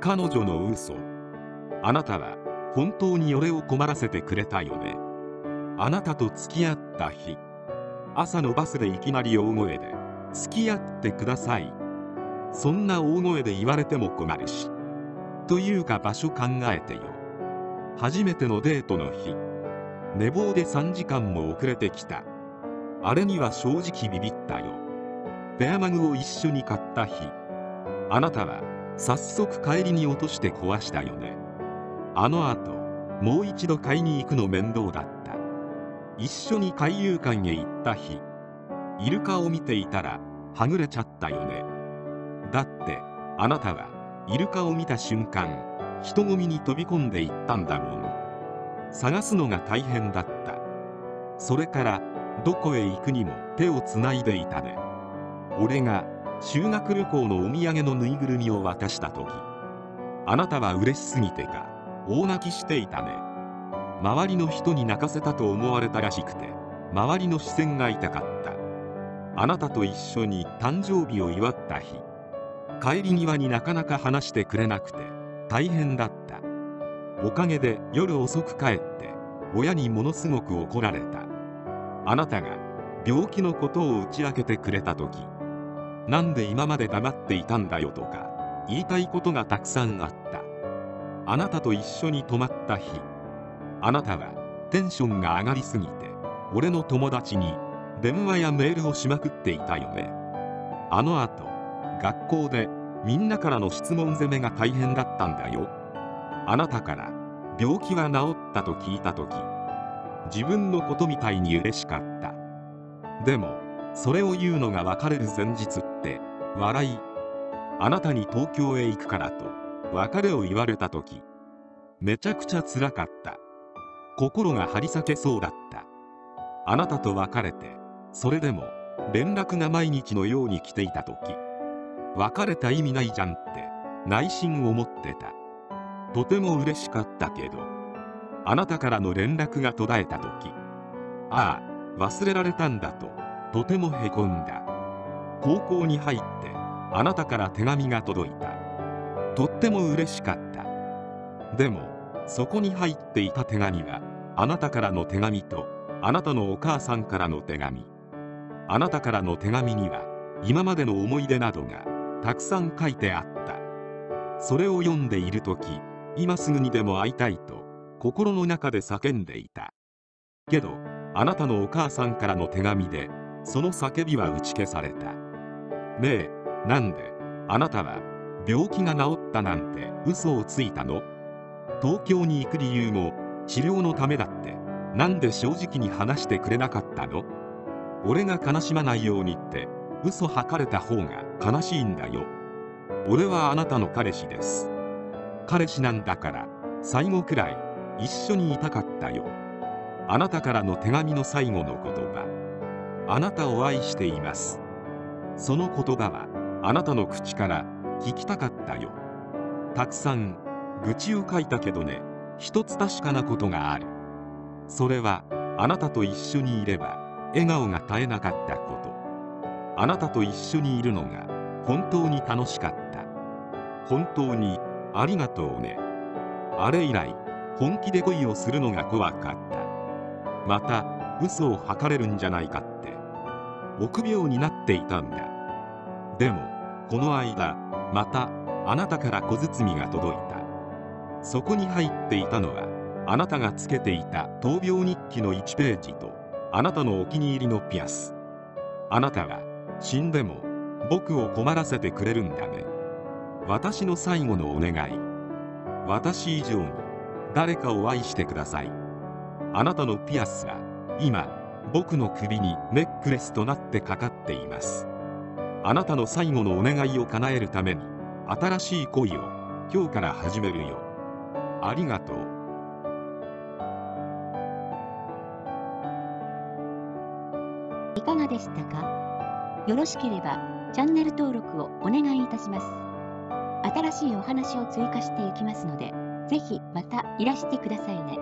彼女の嘘。あなたは本当に俺を困らせてくれたよね。あなたと付き合った日。朝のバスでいきなり大声で「付き合ってください」そんな大声で言われても困るし。というか場所考えてよ。初めてのデートの日。寝坊で3時間も遅れてきた。あれには正直ビビったよ。ペアマグを一緒に買った日。あなたは早速帰りに落として壊したよね。あの後もう一度買いに行くの面倒だった。一緒に海遊館へ行った日イルカを見ていたらはぐれちゃったよね。だってあなたはイルカを見た瞬間人混みに飛び込んでいったんだもの。探すのが大変だった。それからどこへ行くにも手をつないでいたね。俺が修学旅行のお土産のぬいぐるみを渡した時あなたは嬉しすぎてか大泣きしていたね。周りの人に泣かせたと思われたらしくて周りの視線が痛かった。あなたと一緒に誕生日を祝った日帰り際になかなか話してくれなくて大変だった。おかげで夜遅く帰って親にものすごく怒られた。あなたが病気のことを打ち明けてくれた時なんで今まで黙っていたんだよとか言いたいことがたくさんあった。あなたと一緒に泊まった日あなたはテンションが上がりすぎて俺の友達に電話やメールをしまくっていたよね。あの後学校でみんなからの質問攻めが大変だったんだよ。あなたから病気は治ったと聞いた時自分のことみたいに嬉しかった。でもそれを言うのが別れる前日笑いあなたに東京へ行くからと別れを言われた時めちゃくちゃつらかった。心が張り裂けそうだった。あなたと別れてそれでも連絡が毎日のように来ていた時別れた意味ないじゃんって内心思ってた。とても嬉しかったけどあなたからの連絡が途絶えた時ああ忘れられたんだととてもへこんだ。高校に入ってあなたから手紙が届いた。とっても嬉しかった。でもそこに入っていた手紙はあなたからの手紙とあなたのお母さんからの手紙。あなたからの手紙には今までの思い出などがたくさん書いてあった。それを読んでいる時今すぐにでも会いたいと心の中で叫んでいた。けどあなたのお母さんからの手紙でその叫びは打ち消された。ねえなんであなたは病気が治ったなんて嘘をついたの？東京に行く理由も治療のためだってなんで正直に話してくれなかったの？俺が悲しまないようにって嘘吐かれた方が悲しいんだよ。俺はあなたの彼氏です。彼氏なんだから最後くらい一緒にいたかったよ。あなたからの手紙の最後の言葉。あなたを愛しています。その言葉はあなたの口から聞きたかったよ。たくさん愚痴を書いたけどね一つ確かなことがある。それはあなたと一緒にいれば笑顔が絶えなかったこと。あなたと一緒にいるのが本当に楽しかった。本当にありがとうね。あれ以来本気で恋をするのが怖かった。また嘘を吐かれるんじゃないかって。臆病になっていたんだ。でもこの間またあなたから小包が届いた。そこに入っていたのはあなたがつけていた闘病日記の1ページとあなたのお気に入りのピアス。あなたは死んでも僕を困らせてくれるんだね。私の最後のお願い。私以上に誰かを愛してください。あなたのピアスは今僕の首にネックレスとなってかかっています。あなたの最後のお願いを叶えるために新しい恋を今日から始めるよありがとういかがでしたか？よろしければチャンネル登録をお願いいたします。新しいお話を追加していきますので、ぜひまたいらしてくださいね。